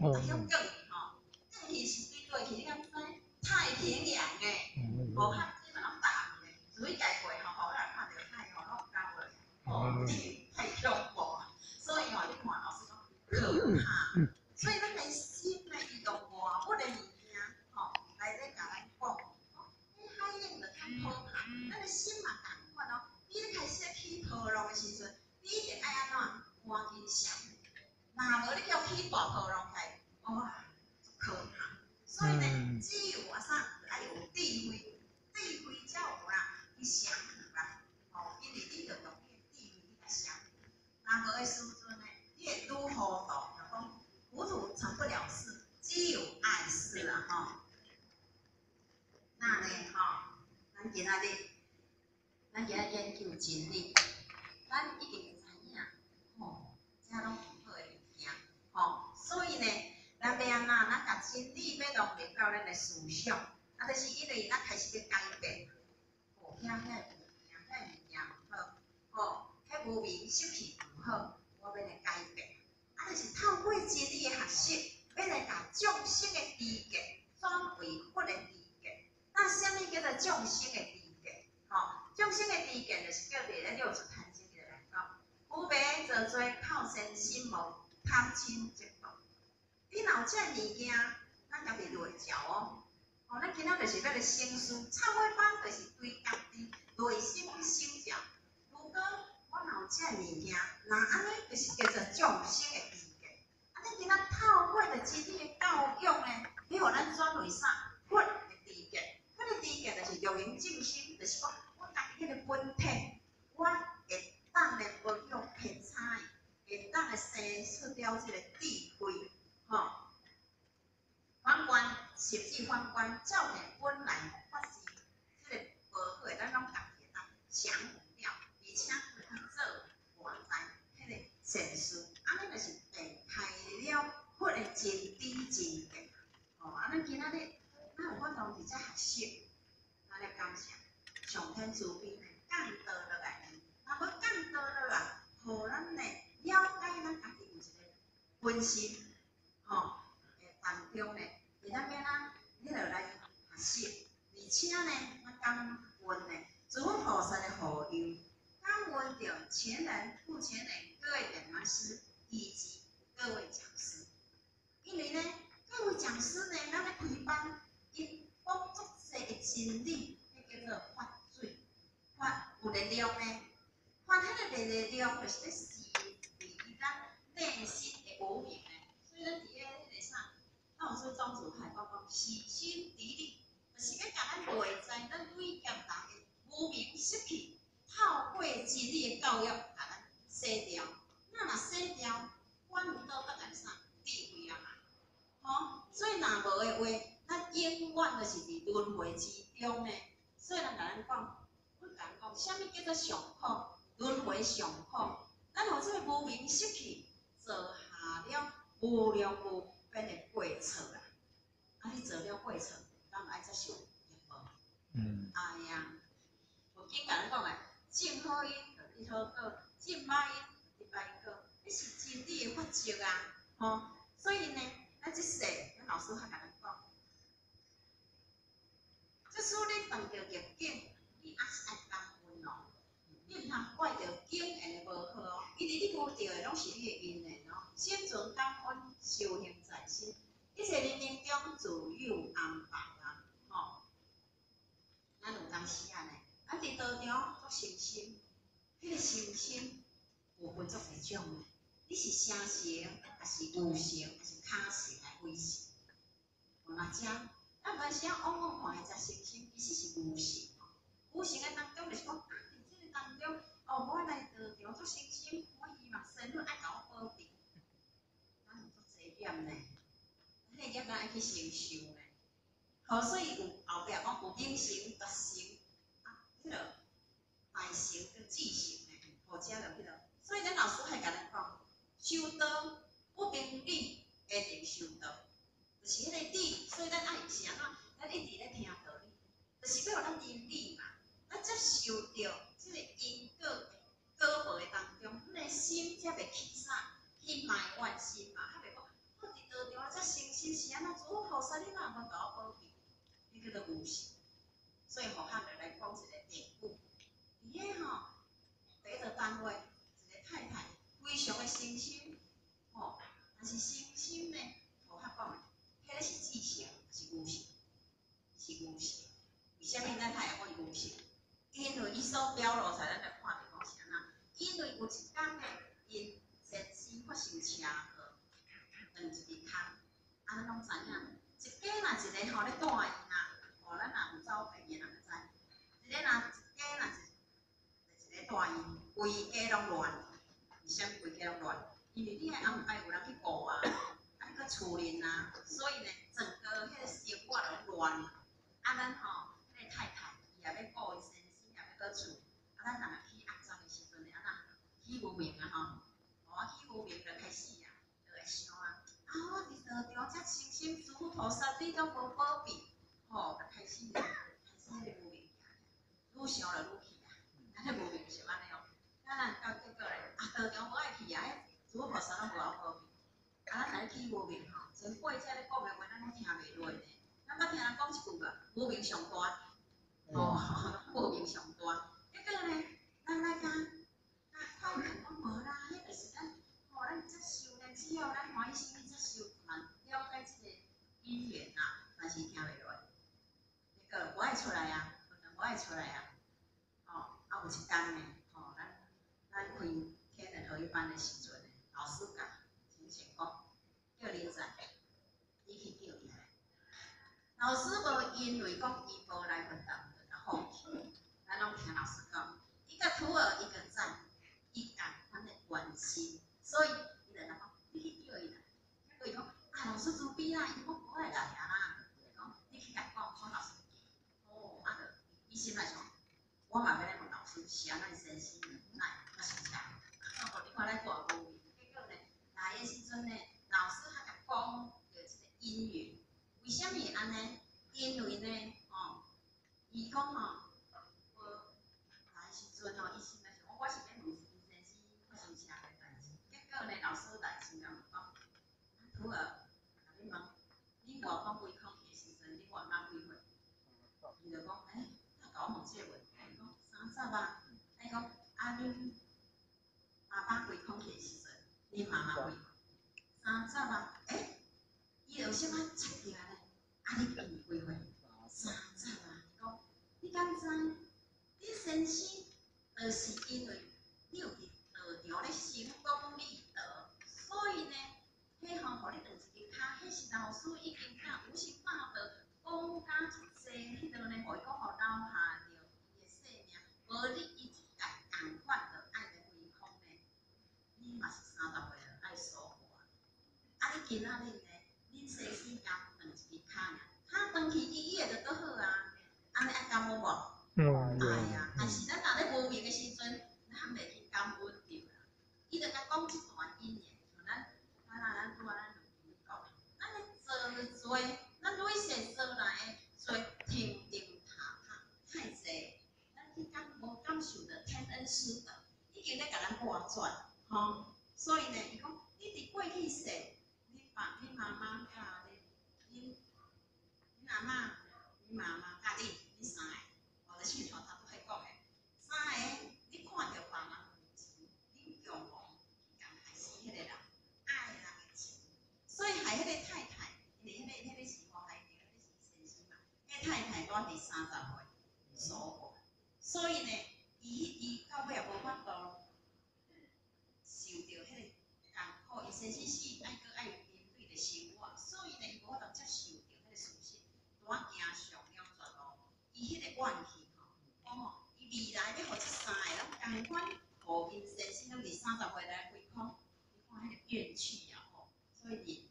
逐种过去吼，过去是对过去你敢知？太平洋诶，无较基本拢大诶，水界过吼，吼咱看着太吼拢高个，吼，太恐怖啊！所以吼，你看老师讲可怕，所以咱个心呢，伊用外物的物件吼来咧甲咱讲，你海用着较可怕，咱个心嘛共款哦。你咧开始起波浪的时阵，你一定爱安怎？赶紧想，若无你叫起大波浪来，哇，可怕！所以呢，只有啊啥，爱有智慧，智慧才有啦，去想啦，吼，因为你着用你的智慧去来想，若无的时阵呢，你会拄糊涂，就讲糊涂成不了事，只有碍事啦，吼。那呢，吼，咱今仔日，咱今仔研究真理，咱一定会知影，吼，这拢好诶物件，吼，所以呢。咱要安怎？咱甲真理要融入到咱的思想，啊，就是因为咱开始要改变，哦，遐遐物件，遐物件毋好，吼，遐无明失去毋好，我要来改变，啊，就是透过真理的学习，要来甲众生的知觉转为佛的知觉。那啥物叫做众生的知觉？吼，众生的知觉就是叫做咧六祖坛经里来讲，无白则做靠身心无贪嗔痴。你若有即物件，咱家己就会照哦。哦，咱今仔就是要来先输，忏悔班就是对家己内心去省照。如果我若有即个物件，那安尼就是叫做众生的知觉。啊，你今仔透过着真理的教育呢，要互咱转为啥？佛的知觉。佛的知觉就是六缘正心，就是讲我家己迄个本体，我会当来不用偏差，会当来生出了即个智慧。吼，反观实际反观，照念本来发生，即个无好诶，咱拢家己当想了，而且去做外在迄个善事，安尼就是避开了佛诶真知真见。吼，安尼今仔日咱有法度伫遮学习，安尼感谢上天慈悲来，降道落来，若要降道落来，互咱呢了解咱家己有一个本心。吼，诶，当中呢，会当免啊，你著来学习，而且呢，我感恩呢，诸佛菩萨的护佑，感恩着前人、目前的各位讲师以及各位讲师，因为呢，各位讲师呢，咱咧开班，因讲足些的真理，迄叫做发水，发有力量呢，发迄个力量就是咧洗涤咱内心的无明呢。所以咱伫个迄个啥，老师庄子海讲讲，细心砥砺，就是要甲咱内在咱内强大个无明失去，透过真理的教育，甲咱洗掉。那若洗掉，管唔到得来啥智慧啊嘛？吼，所以若无的话，咱永远就是之中呢。所以咱甲咱讲，我甲咱讲，啥物叫做上苦？轮回上苦，咱互即个无明失去，做下了。无量无边的过错啦，啊！你做了过错，咱爱接受，对无？嗯。哎呀，我紧甲咱讲诶，正好因就你好过，正歹因就歹过，迄是真理的法则啊！吼，所以呢，咱即世，咱老师较甲咱，即使你碰着逆境，你也是爱感恩咯。你毋通怪着境缘无好哦，因为你遇着的拢是你的因缘哦。心存感恩，修行在心，一切人命中自有安排啦，吼。咱有当时啊呢，咱伫道场做修心，迄个修心有分做几种，你是声行，还是无行，还是卡行来回行？我那讲，咱有时啊往往看诶，只修心其实是无行，无行诶当中就是讲，伫即个当中，哦，我来道场做修心，我希望神佛爱甲我保庇。点呢？迄个业咱爱去承受呢。好，所以有后壁讲有明成、达成啊，迄个大成跟智成呢，好者就迄个。所以咱老师还甲咱讲，修道不明理，会定修道，是迄个理。所以咱爱是安怎？咱一直咧听道理，就是要互咱明理嘛。咱接受着即个因果果报的当中，咱的心才袂起啥，去埋怨心嘛，较袂讲。我伫道场，这是是安怎做菩萨，你若无甲我保庇，你叫做无信。所以互汉就来讲一个典故，伊个吼第一个单位一个太太非常的心心，吼，但是心心呢，互汉讲，迄个是智性，是无性，是无性。虾米咱太会讲无性？因为伊所表露出来，咱来看着讲是安怎？因为有一工呢，因先生发生车祸，断一支脚，安尼拢知影。一家若一个吼咧住院啊。吼，咱若有走病个人就知，一个若一家若是一个大院，规家拢乱，为啥规家拢乱？因为你爱安排有人去顾啊，啊去厝人啊，所以呢，整个迄个生活拢乱。啊，咱吼，要顾伊先生，也要搁厝，啊，咱若去肮脏个时阵呢，安怎起无明啊吼，哦，起无明就开始啊，就会想啊，啊，我伫道中遮清心诸菩萨，你都无保庇。吼，就开始啊，开始迄个无明愈想就愈气啊！咱迄无明是安尼哦，咱若到结果咧，啊，道场无爱去啊，迄诸菩萨拢无爱保庇，啊，咱来去无明吼，前辈遮咧讲的话，咱拢听袂落呢。咱捌听人讲一句个，无明上大，哦，无明上大。结果呢，咱来讲，啊，看人拢无啦，迄个是咱，吼，咱接受呢，只要咱欢喜心去接受，嘛，了解即个因缘啊，但是听袂落。个我爱出来啊，我爱出来啊，哦，啊有一工呢，吼，咱咱开天人合一班的时阵呢，老师讲，请请讲，叫林仔，你去叫伊来。老师无因为讲伊无来分担，就放弃。咱拢听老师讲，一个徒儿一个赞，一感他的关心，所以伊就讲，你去叫伊来。叫伊讲，啊老师做边啦，伊讲我来来啊，讲你去甲讲，说老师哦，啊个。伊心内想，我嘛要来问老师，是安怎身心无奈，较生气。啊，无你看咱大无明，结果呢，来个时阵呢，老师还甲讲着一个因缘，为虾米安尼？因为呢，伊讲吼，无来时阵吼，伊心内想，我我是要问伊身心发生啥个代志。结果呢，老师来心内讲，拄好，甲你问，你外公胃空气时阵，你外妈几岁？伊就讲，哎。搞问即个问题，讲三十啊，伊讲啊，恁爸爸开空气时阵，恁妈妈开三十啊，诶，伊有啥物猜着呢？啊，你比几岁？三，你敢知？你先生，就是因为你有伫道场咧成功立德，所以呢，迄项互你断一支脚，迄是老师已经教五十八道讲甲出世，迄个呢，互伊讲互留下。无你一直爱共款的爱来回空呢，你嘛是三十岁了爱说话。啊，你今仔日呢，恁先生交断一支脚尔，脚断去医院就倒好啊。安尼爱感恩无？嗯。哎呀，但是咱若咧无明的时阵，咱袂去感恩着啦。伊就甲讲即段因缘，像咱，咱若咱拄啊咱两讲，咱咧做做，咱累世做来做停停踏踏太济。感无感受着天恩师德，已经咧甲咱挂转，吼。所以呢，伊讲，你伫过去世，你爸、你妈妈教你，你、你阿嬷、你妈妈教你，你三个，我咧现场他都会讲诶，三个，你看着爸妈有情，你用望去共害死迄个人，爱人诶情，所以害迄个太太，因为迄个、迄个是我害着，迄个是先生嘛，迄太太拄伫三十岁，所。所以呢，伊伊到尾也无法度受着迄个艰苦，伊先生是爱搁爱面对着生活，所以呢，伊无法度接受着迄个事实，拄仔行上了绝路，伊迄个怨气吼，哦吼，伊未来要互即三个人共款，互因先生拢伫三十岁来回空，你看迄个怨气啊吼，所以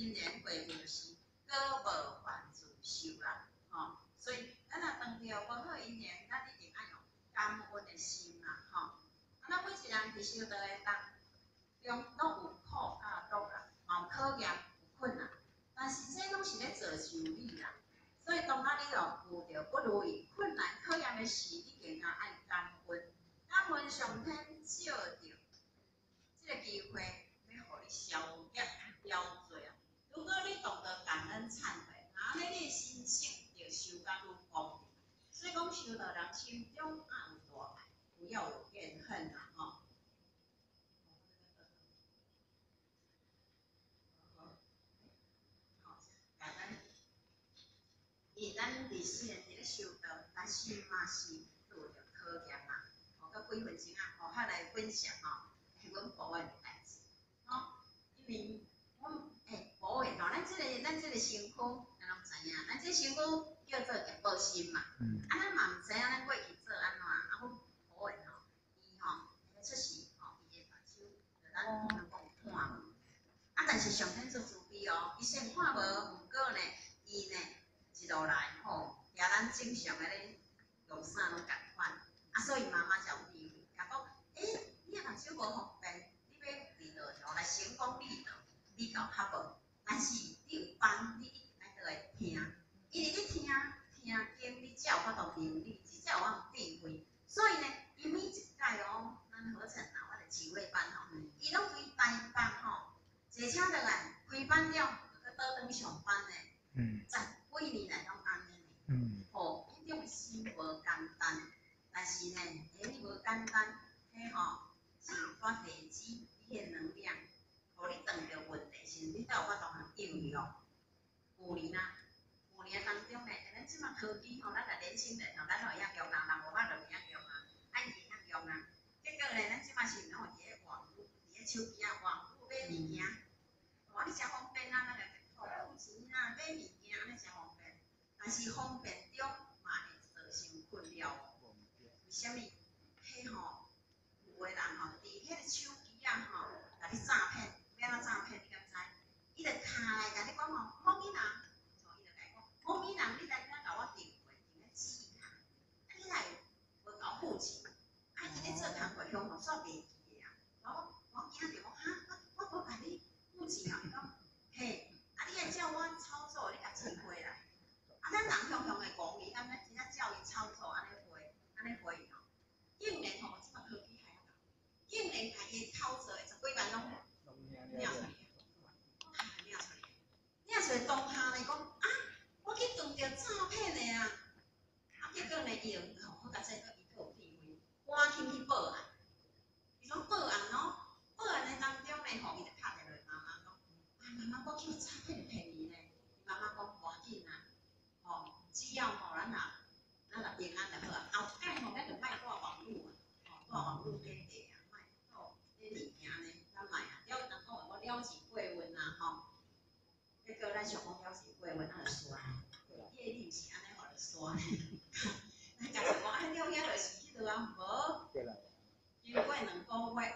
因缘会就是各无还自修啦，吼、所以咱若当着无好因缘，咱一定爱用感恩的心啦，吼、哦。咱每一人其实都会当中都有苦啊，都啦，吼、哦，考验有困难，但是这拢是咧做就你啦。所以当咱你若遇着不如意、困难、考验的时，你更加爱感恩，感恩上天。修道人心中要有大爱，不要有怨恨啊！吼。感恩，伊咱历史诶伫咧修道，咱心嘛是拄着考验嘛。吼，到几分钟啊？吼，遐来分享吼，是阮部诶代志。吼，因为阮诶部诶吼，咱即个咱即个身躯，咱拢知影，咱即身躯叫做健保心嘛。嗯。啊，咱嘛毋知影咱过去做安怎，啊，阮好诶吼，伊吼会出事吼，伊会把手，就咱能讲看无。啊，但是上天做慈悲哦，伊先看无。毋过呢，伊呢一路来吼，也咱正常的咧用啥拢共款，啊，所以妈妈就有智慧，甲讲，诶，你目睭无方便，你要伫倒条来成功立道，你搞较无，但是你有帮，你一定爱会听，因为你听听经，你才有法度能力，才有法智慧，所以呢，伊每一届哦，咱合成啊，我的智慧班吼，伊拢规班班吼，坐车落来开班了。去倒转去上班嘞，十几年来拢安尼嘞，吼，迄种心无简单，但是呢，迄无简单，迄吼是发地基，你个能量，互你遇着问题时，你才有法度通应用。五年啊，即马科技吼，咱个年轻人吼，咱会晓用啊，人无法度会晓用啊，爱会晓用啊。结果呢，咱即马是拢伫咧网络，伫咧手机啊，网络买物件，哇，你真方便啊，那个。钱啊，买物件安尼真方便，但是方便中嘛会造成困扰。为虾米？迄吼，有个人吼，伫迄个手机啊吼，甲你诈骗，要怎诈骗？你敢知？伊就卡来甲你讲吼，某某人，所以就甲伊讲，某某人，你来咱甲我订货，订个记忆卡，啊你来无搞付钱，啊伊咧做工课向我煞袂记个啊，我我惊着讲哈，我我无甲你付钱啊，伊讲嘿。叫我操作，你甲智慧啦。啊，咱人向向的讲伊，安尼真正教伊操作，安尼会，安尼会吼。竟然吼，即个科技还要搞，竟然家己操作十几万拢领出来，领出来，领出来当下来讲啊，我去撞着诈骗的啊。啊，结果呢，伊就吼，好甲说个伊有智慧，赶紧去报案。伊讲报案咯，报案的当中呢，吼，伊就拍电话妈妈讲，啊，妈妈，我去诈骗骗。妈妈讲无紧啊，吼，只要吼咱若咱若平安就好啊。后盖吼咱就卖挂网络啊，吼挂网络买地啊，卖做迄物件呢，咱卖啊。了，人讲话我了解过问啊，吼。结果咱想讲了解过问，咱就刷，业力毋是安尼互你刷呢。咱家己讲哎，了解就是迄落啊，无。经过两个月，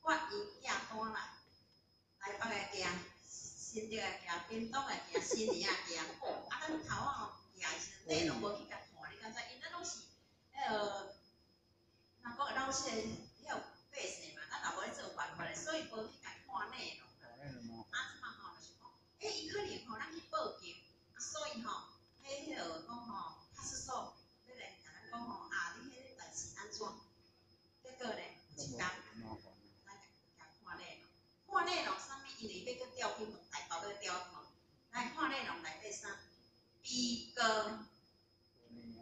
我伊寄单来，来北个店。新历个，行冰冻个，行新年啊，行哦，啊，咱头啊，行时内容无去甲看，你敢知？因咱拢是迄个，若讲老师迄个百姓嘛，咱也无咧做办法咧，所以无去甲看内容。啊，即嘛吼，就是讲，诶，伊可能吼，咱去报警，啊，所以吼，看内容内底啥？逼哥，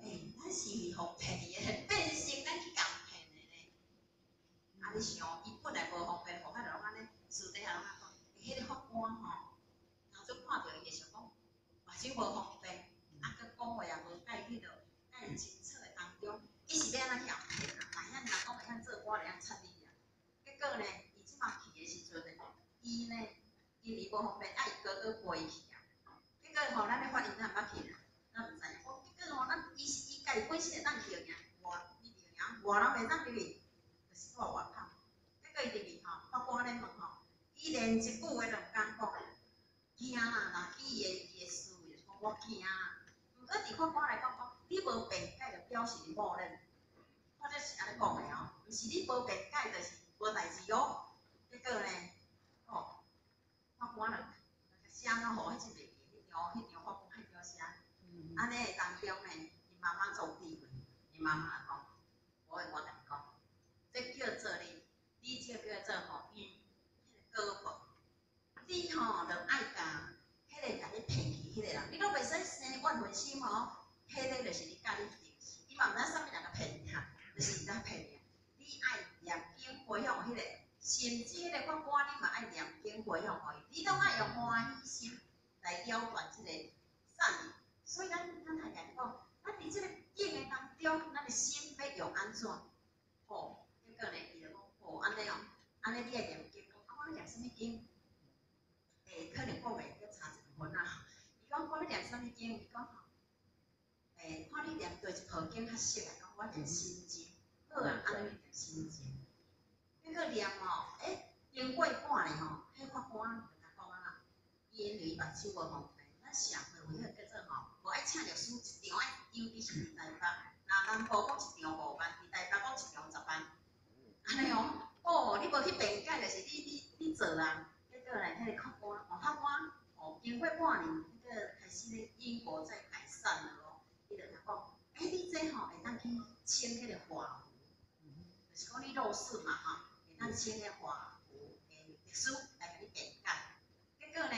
诶，咱是互骗诶，变成咱去共骗诶呢。啊，你想，伊本来无方便，无法度拢安尼，私底下拢安讲，迄个法官吼，头先看着伊就想讲，目睭无方便，啊，佮讲话也无介迄落，介清楚诶当中，伊是要安怎去互骗啊？哪样若讲会晓做官，会晓插你啊？结果呢，伊即马去诶时阵呢，伊呢？因为无方便，啊，伊哥哥陪伊去吼，咱咧法院咱毋捌去啊，咱毋知影。哦，结果吼，咱伊是伊家己本身会当去着尔，外伊着尔，外人袂当入去，就是住外口。结果伊入去吼，法官咧问吼，伊连一句话都毋敢讲，惊啦，若伊诶伊诶思维就讲我惊啊。毋过伫法官来讲讲，你无辩解就表示你默认，或者是安尼讲诶吼，毋是你无辩解就是无代志哦。结果呢？法官了，写了好迄一个，迄张迄张法官迄条写，安尼当中呢，妈妈做地位，伊妈妈讲，我会我甲你讲，这叫做你，你这叫做吼，因迄个果报。你吼着爱甲迄个甲你骗去迄个人，你都袂使生怨恨心吼，迄个就是你甲你定死，伊嘛毋知啥物人甲骗你啊，就是伊在骗你。你爱念经回向迄个，甚至迄个法官你嘛爱念经回向互伊，你拢爱用欢喜心来了断即个善意。所以咱咱太讲讲，咱伫即个境的当中，咱的心要用安怎？吼，结果呢，伊就讲，吼，安尼哦，安尼你爱念经，我讲我念啥物经？诶，可能讲袂要查一份啊。伊讲我咧念啥物经？伊讲吼，诶，看你念对一部经？较熟来讲，我念心经。好啊，安尼念心经。结果念吼，诶，经？过半年吼，迄法官就甲讲啊，因为伊目睭无方便，咱社会有迄个叫做吼，无爱请律师一场爱，尤其是伫台北，若南部讲一场五万，伫台北讲一场十万，安尼哦，哦，你无去辩解，就是你你你做啊。个来，迄个法官，哦，法官，哦，经过半年，迄个开始咧因果在改善了咯。伊就甲讲，哎，你这吼会当去签迄个华符，就是讲你入室嘛，吼，会当签迄华符诶律师来甲你辩解。结果呢，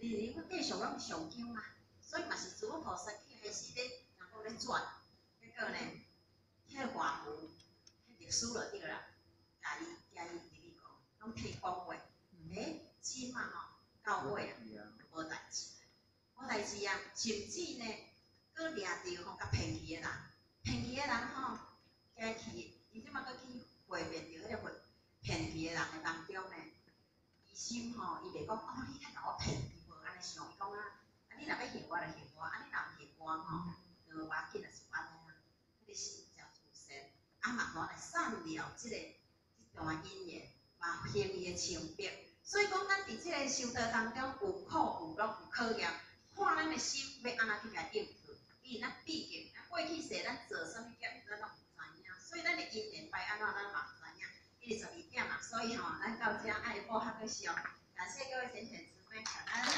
诶，你我继续拢上经嘛，所以嘛是诸佛菩萨去开始咧，然后咧转。结果呢，迄个华符，迄律师了对啦，甲伊甲伊直直讲，拢替讲话。诶，起码吼到尾啊，无代志，无代志啊，甚至呢，佫掠着吼甲骗去诶人，骗去诶人吼，加去，伊即嘛佫去会面着迄个骗去诶人诶当中呢，伊心吼，伊袂讲哦，你太甲我骗去无安尼想，伊讲啊，啊你若要骗我就骗我，啊你若毋骗我吼，就无要紧啊，是安尼啊，迄个心叫出善，啊嘛我来善了即个即段姻缘，嘛行伊诶情别。所以讲，咱伫即个修道当中有苦有乐有考验，看咱的心要安怎去甲应付。因为咱毕竟，咱过去世咱做啥物点，咱拢毋知影，所以咱的因缘摆安怎，咱嘛毋知影。伊十二点嘛，所以吼，咱到遮爱报下个上，感谢各位神仙慈悲，感恩。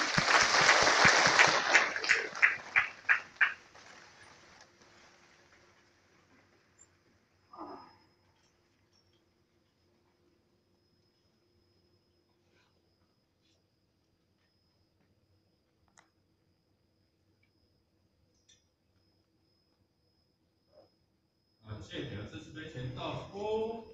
谢谢，这是杯前倒，哦，温到，哦，